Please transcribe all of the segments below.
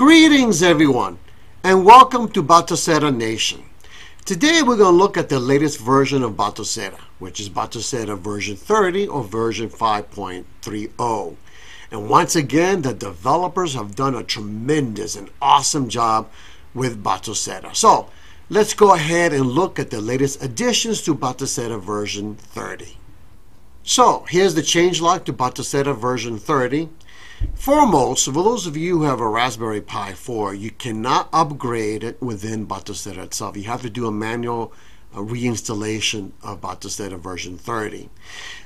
Greetings, everyone, and welcome to Batocera Nation. Today, we're going to look at the latest version of Batocera, which is Batocera version 30 or version 5.30. And once again, the developers have done a tremendous and awesome job with Batocera. So, let's go ahead and look at the latest additions to Batocera version 30. So, here's the changelog to Batocera version 30. Foremost, for those of you who have a Raspberry Pi 4, you cannot upgrade it within Batocera itself. You have to do a manual uh, reinstallation of Batocera version 30.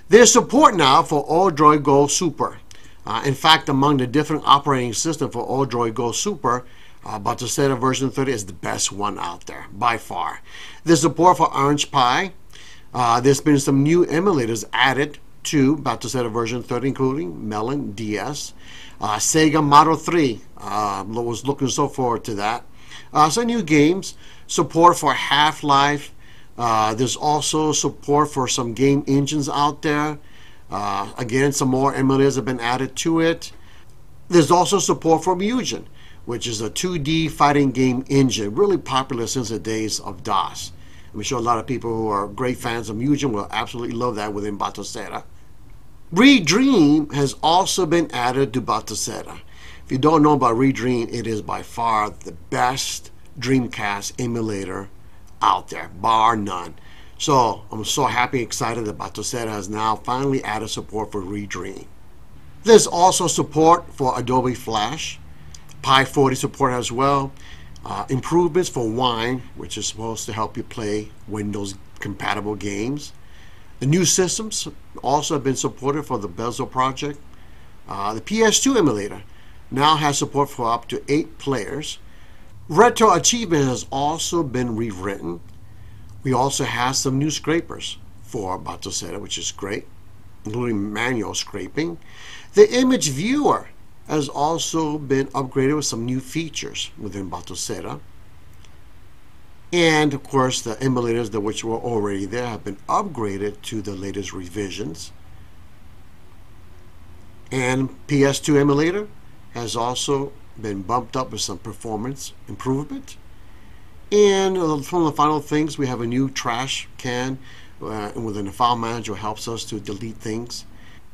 There's support now for Odroid Go Super. Uh, in fact, among the different operating systems for Odroid Go Super, uh, version 30 is the best one out there, by far. There's support for Orange Pi. Uh, there's been some new emulators added to Batocera version 3 including melonDS. Uh, Sega Model 3 uh, was looking so forward to that. Uh, some new games, support for Half-Life. Uh, there's also support for some game engines out there. Uh, again, some more emulators have been added to it. There's also support for Mugen, which is a 2D fighting game engine, really popular since the days of DOS. I'm sure a lot of people who are great fans of Mugen will absolutely love that within Batocera. Redream has also been added to Batocera. If you don't know about Redream, it is by far the best Dreamcast emulator out there, bar none. So I'm so happy and excited that Batocera has now finally added support for Redream. There's also support for Adobe Flash, Pi 40 support as well, uh, improvements for Wine, which is supposed to help you play Windows compatible games. The new systems also have been supported for the Bezel project. Uh, the PS2 emulator now has support for up to eight players. Retro Achievement has also been rewritten. We also have some new scrapers for Batocera, which is great, including manual scraping. The image viewer has also been upgraded with some new features within Batocera. And of course, the emulators that which were already there have been upgraded to the latest revisions. And PS2 emulator has also been bumped up with some performance improvement. And one of the final things, we have a new trash can uh, within the file manager helps us to delete things.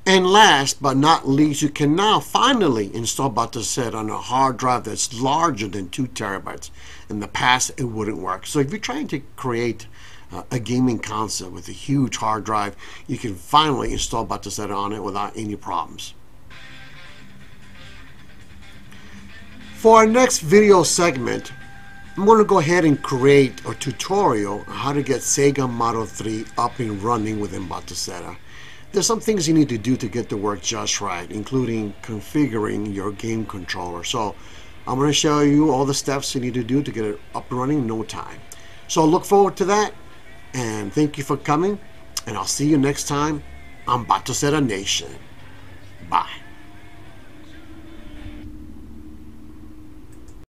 And last but not least, you can now finally install Batocera on a hard drive that's larger than 2 terabytes. In the past, it wouldn't work. So if you're trying to create uh, a gaming console with a huge hard drive, you can finally install Batocera on it without any problems. For our next video segment, I'm going to go ahead and create a tutorial on how to get Sega Model 3 up and running within Batocera. There's some things you need to do to get the work just right, including configuring your game controller. So I'm going to show you all the steps you need to do to get it up and running in no time. So look forward to that, and thank you for coming, and I'll see you next time on a Nation. Bye.